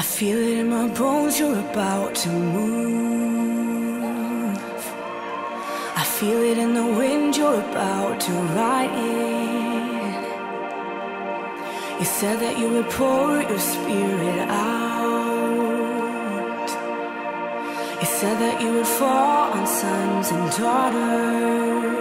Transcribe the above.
I feel it in my bones, you're about to move. I feel it in the wind, you're about to ride in. You said that you would pour your spirit out. You said that you would fall on sons and daughters.